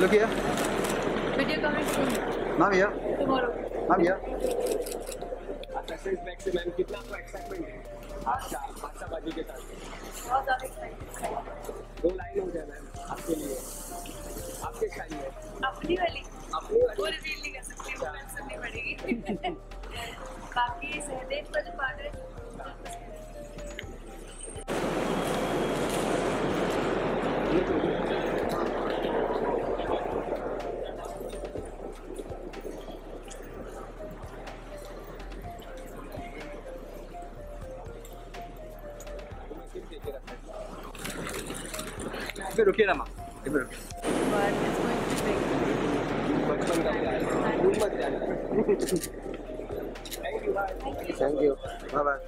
Look here. Video coming soon. Ma'am here. Tomorrow. Ma'am here. Success back से ma'am कितना आपको excitement है आज का आशाबाजी के साथ बहुत ज़्यादा excited. दो लाइन हो जाए मैम आपके लिए आपके स्टाइल में अपनी वाली अपनी वो वाली रिवील नहीं कर सकती वो मैम सुननी पड़ेगी बाकी सहदेव का जो पार्ट है सिर्फ़ इधर रुकिए ना मैम इधर रुकिए. बचपन का thank you bye Thank you. Thank you bye bye